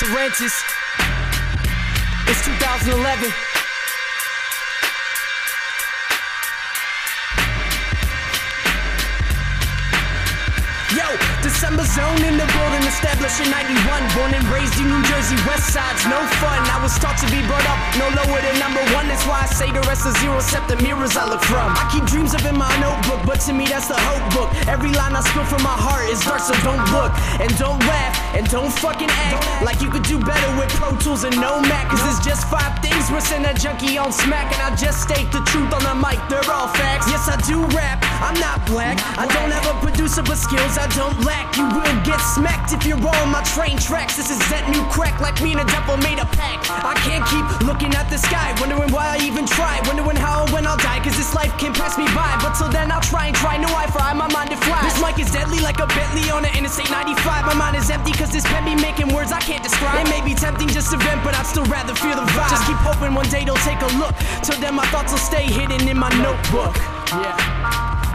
Sarantis. It's 2011. December zone in the building, established in 91. Born and raised in New Jersey, West Side's no fun. I was taught to be brought up no lower than number one. That's why I say the rest is zero, except the mirrors I look from. I keep dreams up in my notebook, but to me that's the hope book. Every line I spill from my heart is dark, so don't look and don't laugh and don't fucking act like you could do better with Pro Tools and no Mac. Cause it's just five things we're sending a junkie on smack, and I just state the truth on the mic. Do rap. I'm not black. I don't have a producer, but skills I don't lack. You will get smacked if you're on my train tracks. This is that new crack, like me and a devil made a pact. I can't keep looking at the sky, wondering why I even try, wondering how or when I'll die, cause this life can pass me by. But till then, I'll try and try new I fry my mind to fly. This mic is deadly like a Bentley on an Interstate 95. My mind is empty, cause this pen be making words I can't describe. It may be tempting just to vent, but I'd still rather feel the vibe. Just keep hoping one day they'll take a look. Till then, my thoughts will stay hidden in my notebook. Yeah.